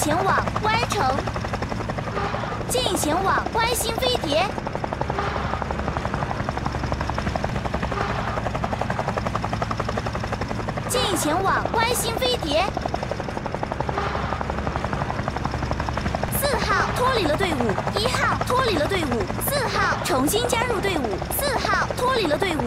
前往歪城，进前往歪星飞碟，进前往歪星飞碟。四号脱离了队伍，一号脱离了队伍，四号重新加入队伍，四号脱离了队伍。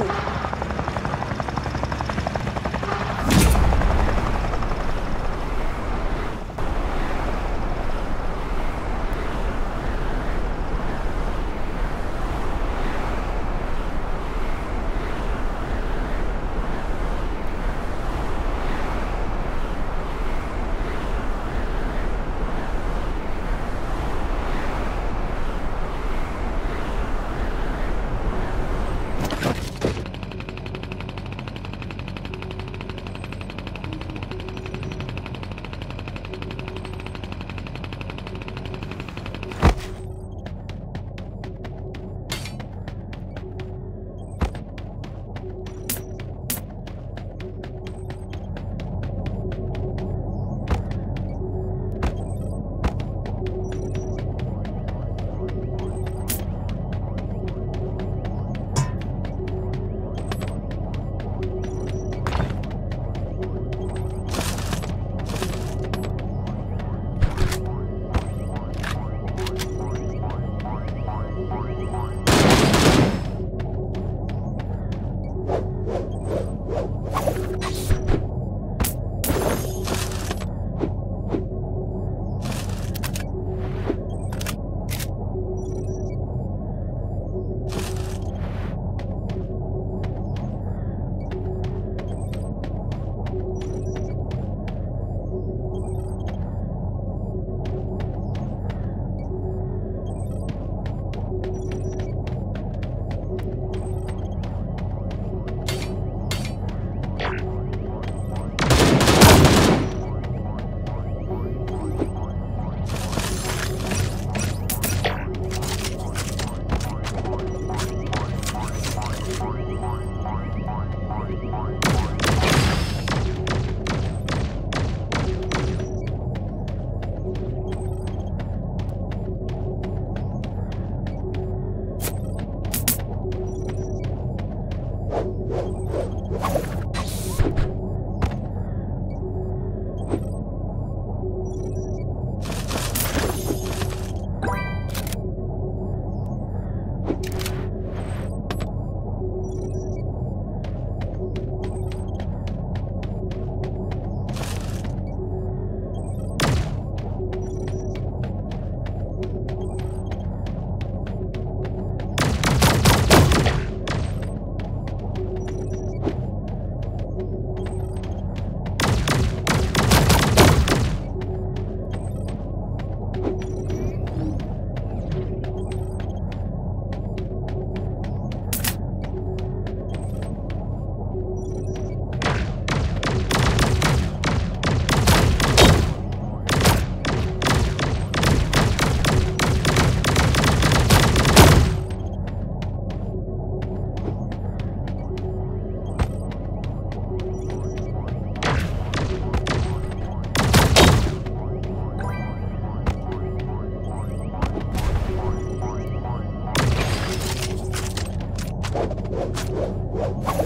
you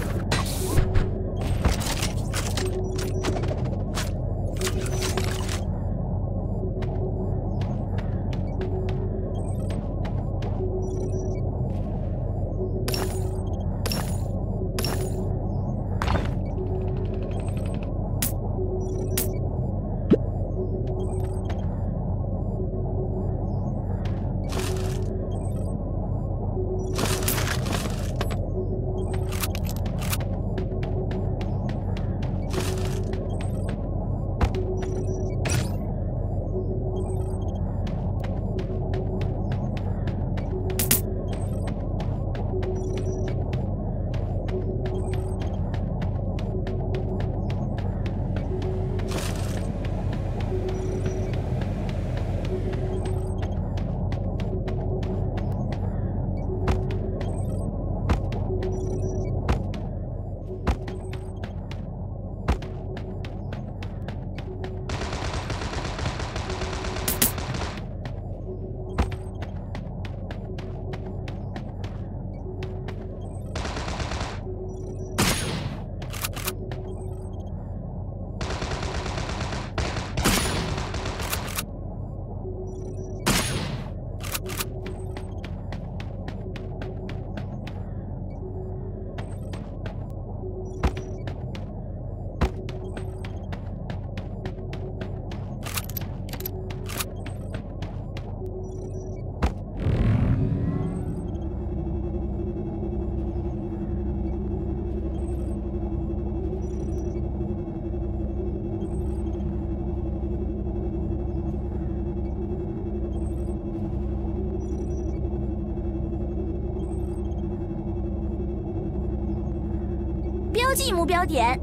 目标点。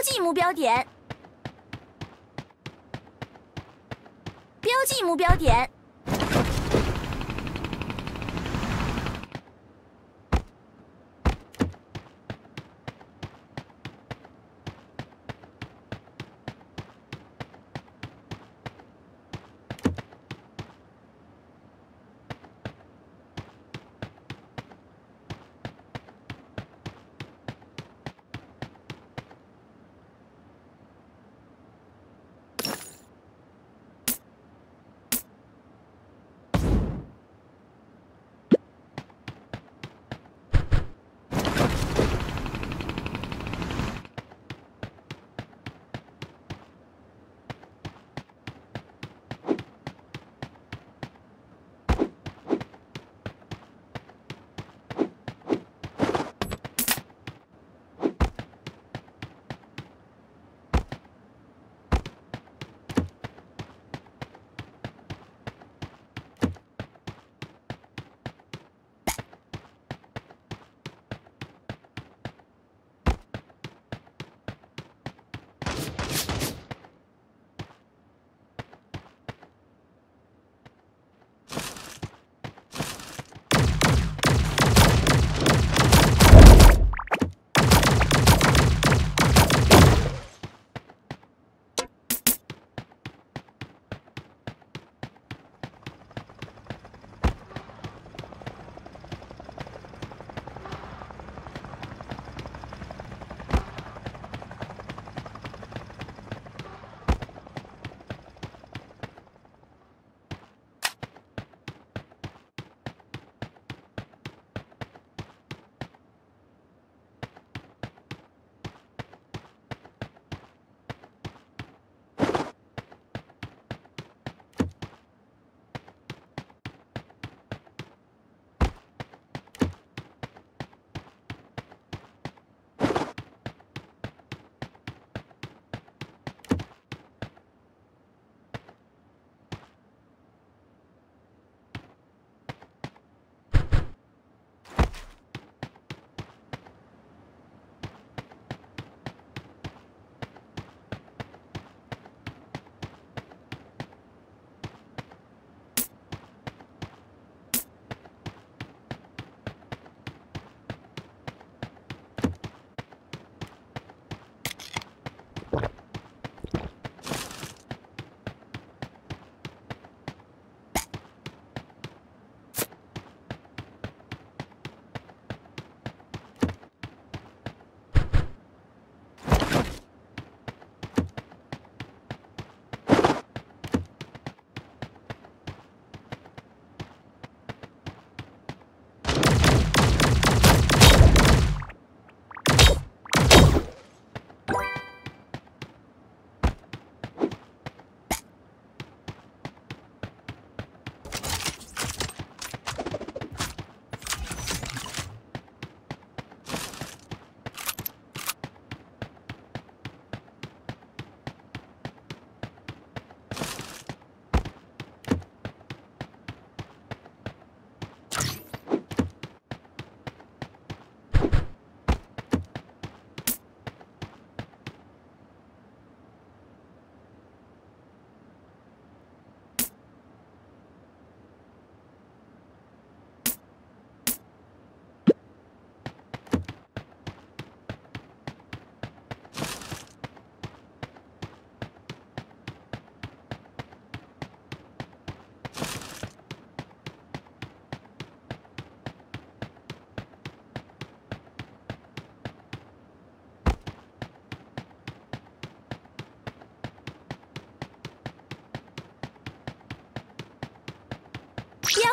标记目标点，标记目标点。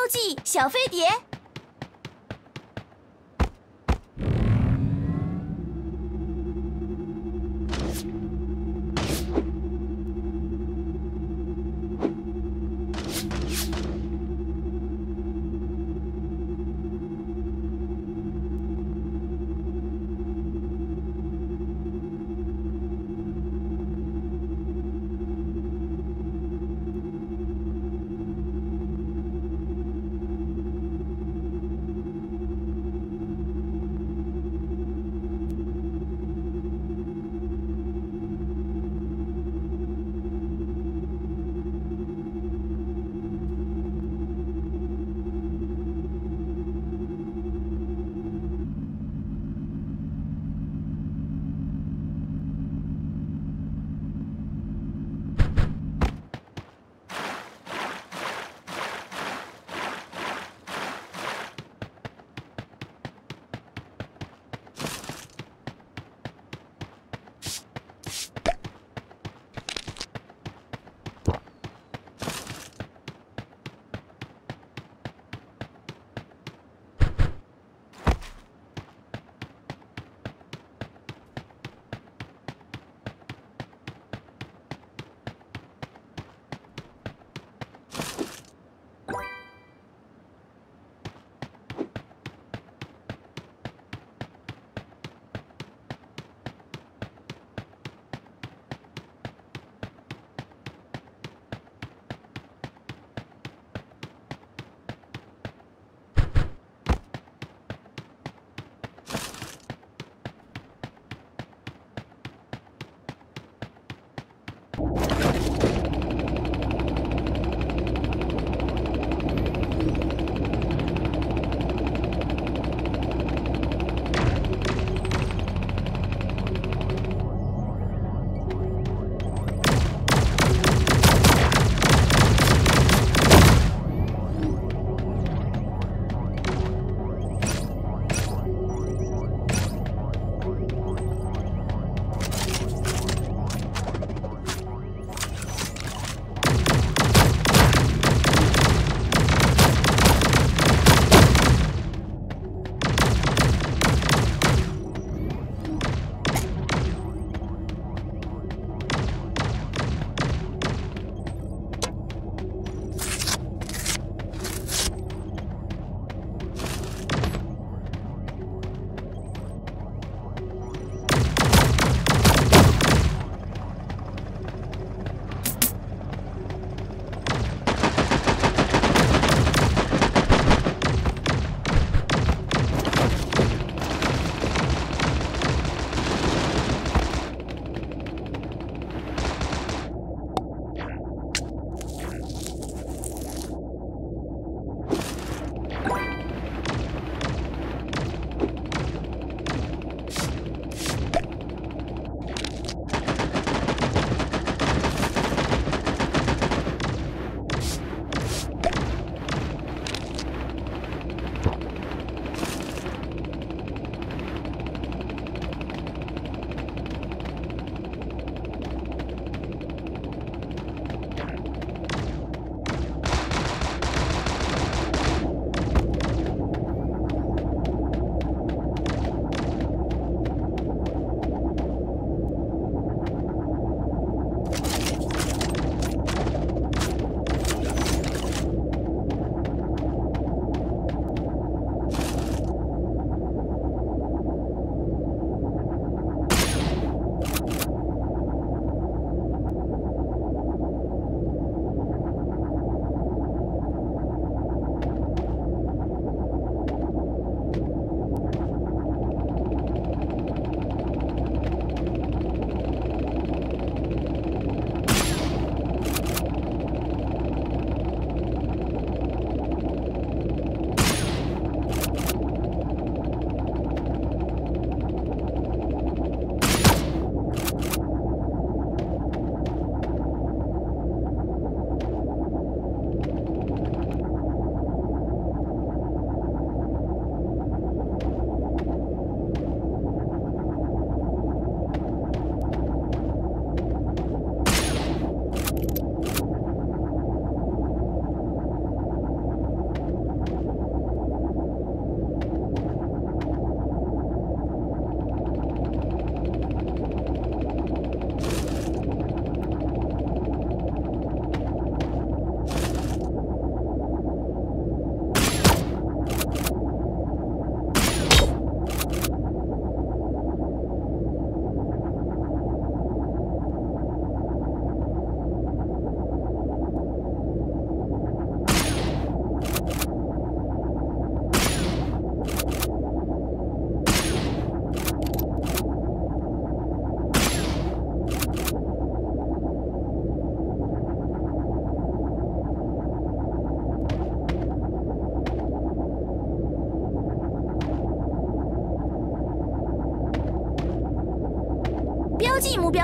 记小飞碟。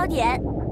波点。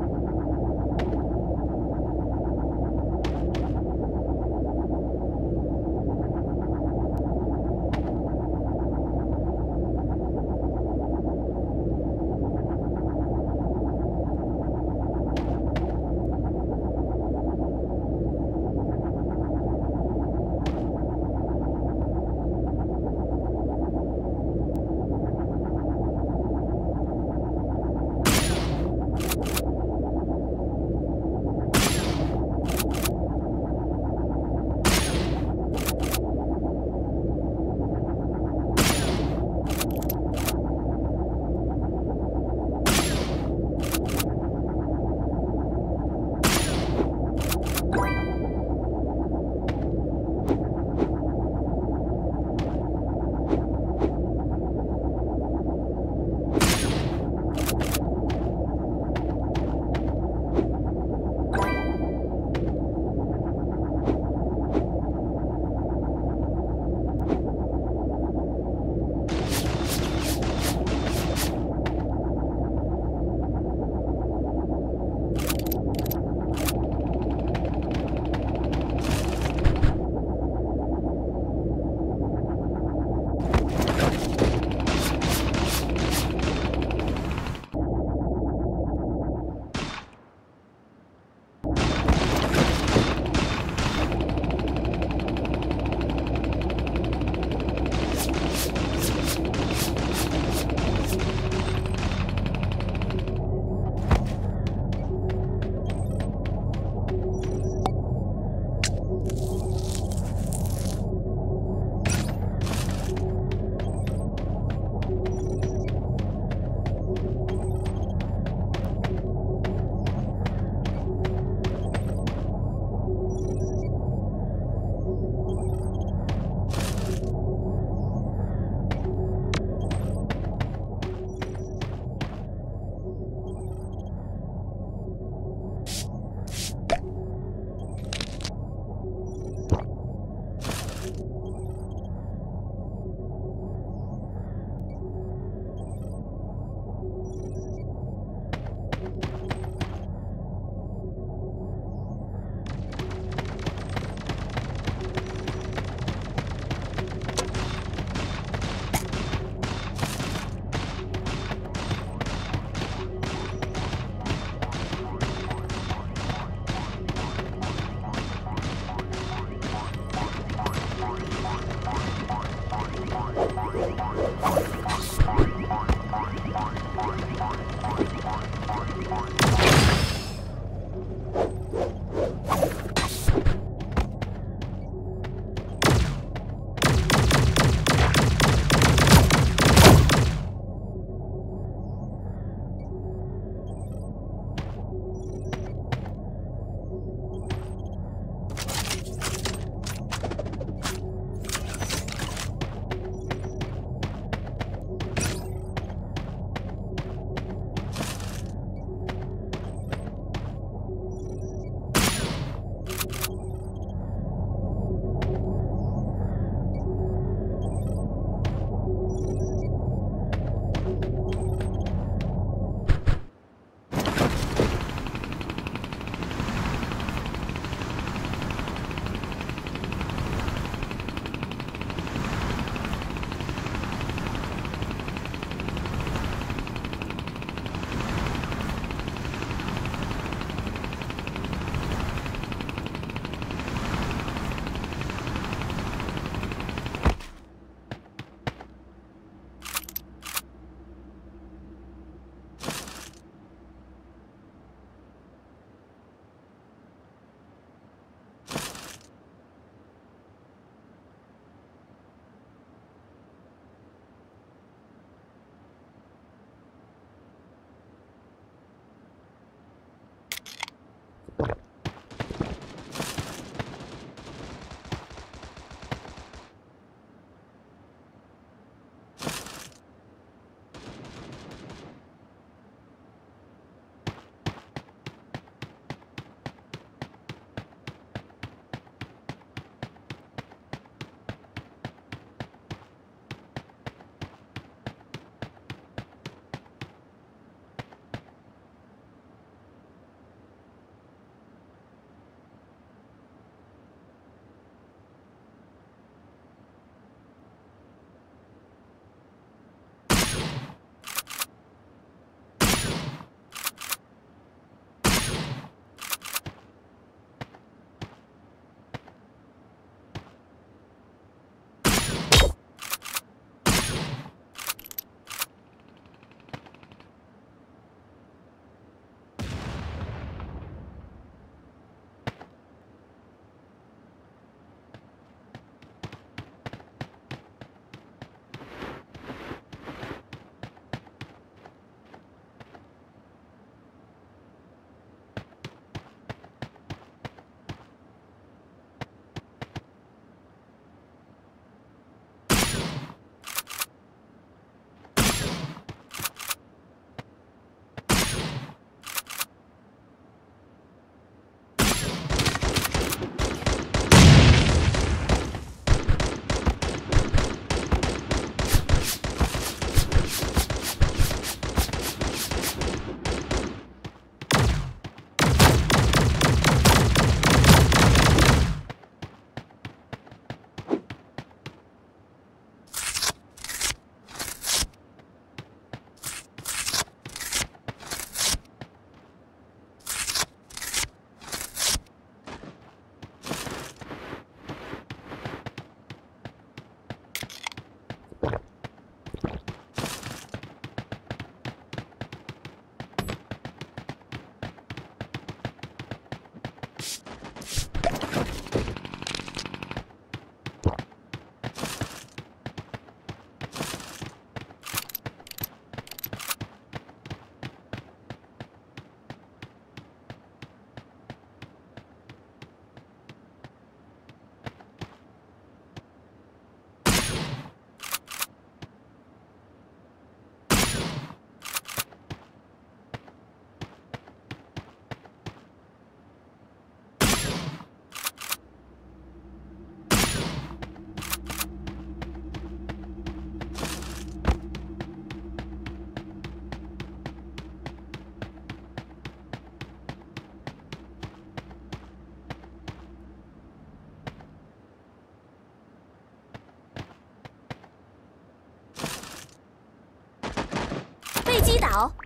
击倒。